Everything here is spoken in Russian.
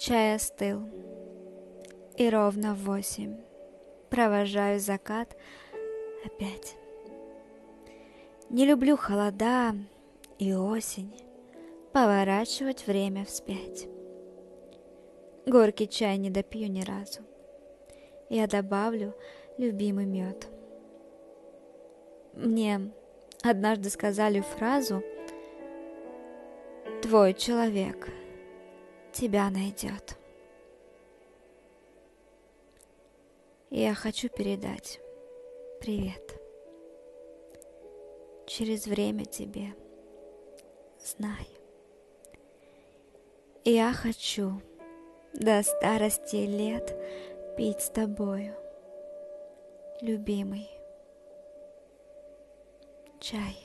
Чай остыл, и ровно в восемь провожаю закат опять. Не люблю холода и осень, поворачивать время вспять. Горький чай не допью ни разу. Я добавлю любимый мед. Мне однажды сказали фразу «Твой человек тебя найдет». Я хочу передать привет. Через время тебе, знай. Я хочу до старости лет пить с тобою, любимый чай.